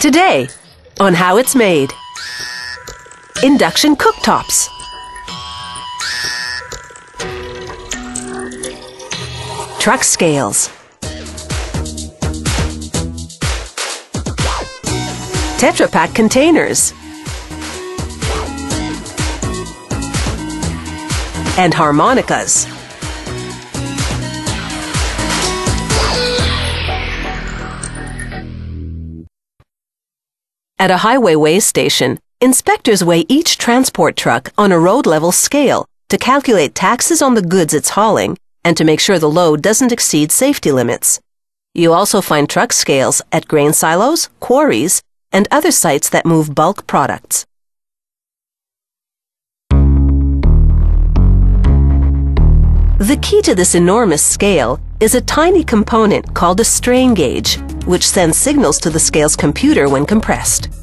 Today, on how it's made. Induction cooktops. Truck scales. Tetra Pak containers. And harmonicas. At a highway weigh station, inspectors weigh each transport truck on a road level scale to calculate taxes on the goods it's hauling and to make sure the load doesn't exceed safety limits. You also find truck scales at grain silos, quarries, and other sites that move bulk products. The key to this enormous scale is a tiny component called a strain gauge, which sends signals to the scale's computer when compressed.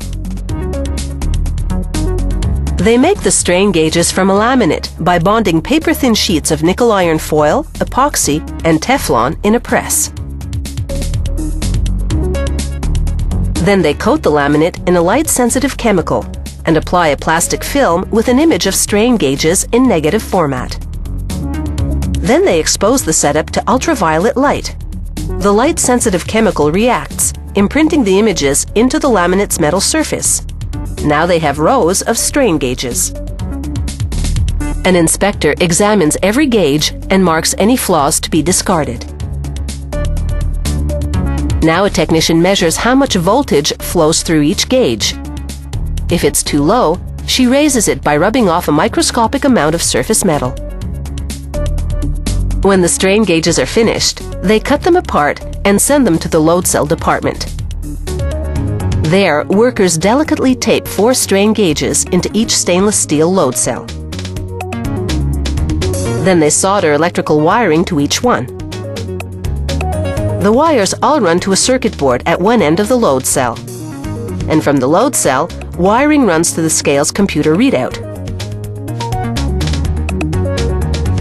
They make the strain gauges from a laminate by bonding paper-thin sheets of nickel iron foil, epoxy, and Teflon in a press. Then they coat the laminate in a light-sensitive chemical and apply a plastic film with an image of strain gauges in negative format. Then they expose the setup to ultraviolet light. The light-sensitive chemical reacts, imprinting the images into the laminate's metal surface. Now they have rows of strain gauges. An inspector examines every gauge and marks any flaws to be discarded. Now a technician measures how much voltage flows through each gauge. If it's too low, she raises it by rubbing off a microscopic amount of surface metal. When the strain gauges are finished, they cut them apart and send them to the load cell department. There, workers delicately tape four strain gauges into each stainless steel load cell. Then they solder electrical wiring to each one. The wires all run to a circuit board at one end of the load cell. And from the load cell, wiring runs to the scale's computer readout.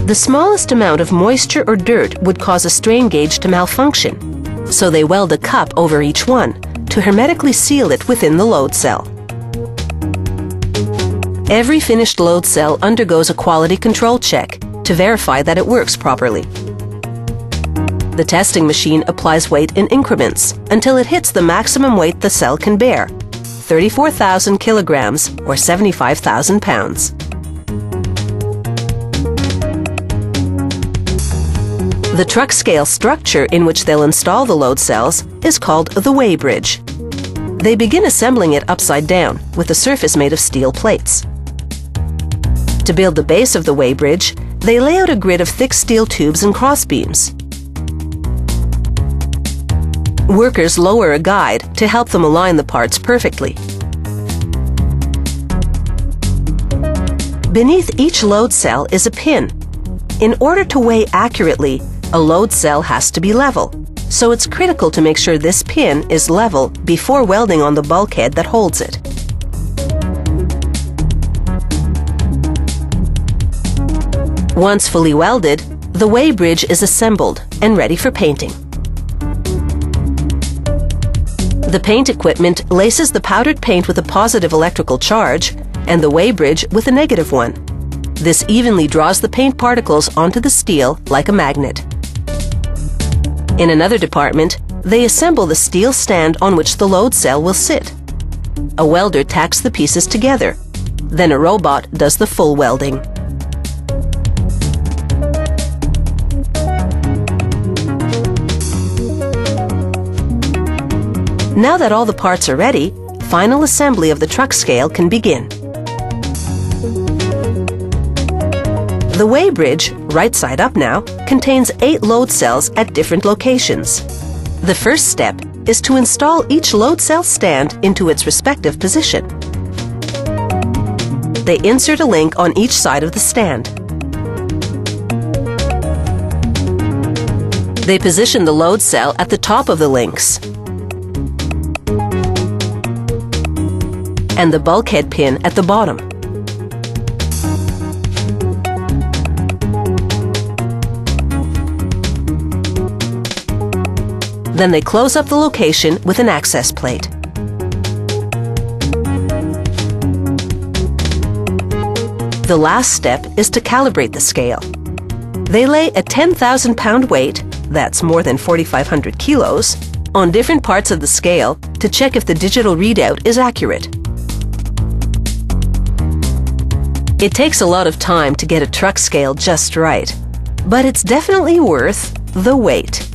The smallest amount of moisture or dirt would cause a strain gauge to malfunction, so they weld a cup over each one to hermetically seal it within the load cell. Every finished load cell undergoes a quality control check to verify that it works properly. The testing machine applies weight in increments until it hits the maximum weight the cell can bear, 34,000 kilograms or 75,000 pounds. The truck scale structure in which they'll install the load cells is called the weigh bridge. They begin assembling it upside down with a surface made of steel plates. To build the base of the weigh bridge, they lay out a grid of thick steel tubes and crossbeams. Workers lower a guide to help them align the parts perfectly. Beneath each load cell is a pin. In order to weigh accurately, a load cell has to be level, so it's critical to make sure this pin is level before welding on the bulkhead that holds it. Once fully welded, the weigh bridge is assembled and ready for painting. The paint equipment laces the powdered paint with a positive electrical charge and the weigh bridge with a negative one. This evenly draws the paint particles onto the steel like a magnet. In another department, they assemble the steel stand on which the load cell will sit. A welder tacks the pieces together. Then a robot does the full welding. Now that all the parts are ready, final assembly of the truck scale can begin. The weigh bridge, right side up now, contains eight load cells at different locations. The first step is to install each load cell stand into its respective position. They insert a link on each side of the stand. They position the load cell at the top of the links and the bulkhead pin at the bottom. Then they close up the location with an access plate. The last step is to calibrate the scale. They lay a 10,000 pound weight, that's more than 4,500 kilos, on different parts of the scale to check if the digital readout is accurate. It takes a lot of time to get a truck scale just right, but it's definitely worth the wait.